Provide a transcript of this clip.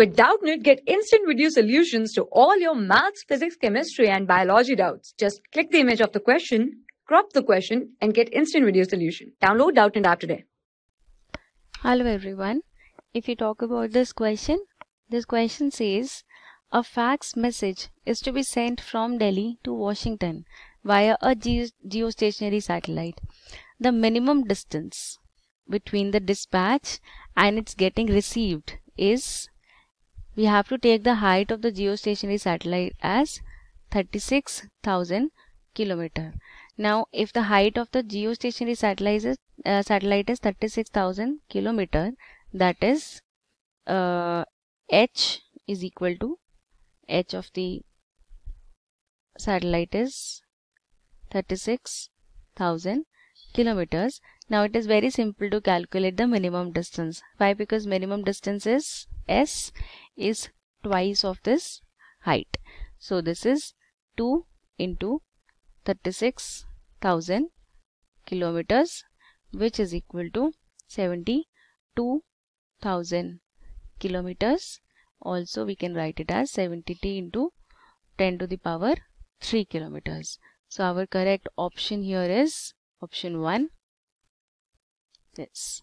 With Doubtnut, get instant video solutions to all your maths, physics, chemistry, and biology doubts. Just click the image of the question, crop the question, and get instant video solution. Download Doubtnut app today. Hello everyone. If you talk about this question, this question says a fax message is to be sent from Delhi to Washington via a ge- geostationary satellite. The minimum distance between the dispatch and its getting received is we have to take the height of the geostationary satellite as 36,000 kilometer. Now, if the height of the geostationary satellite is, uh, satellite is 36,000 kilometer, that is uh, h is equal to h of the satellite is 36,000 kilometers. Now it is very simple to calculate the minimum distance. Why? Because minimum distance is s is twice of this height. So this is 2 into 36,000 kilometers which is equal to 72,000 kilometers. Also we can write it as 70t into 10 to the power 3 kilometers. So our correct option here is option 1. Yes.